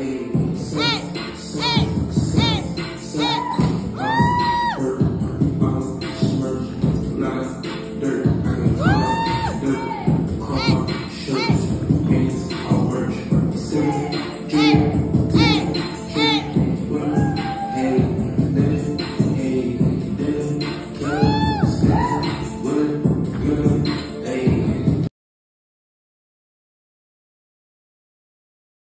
Hey.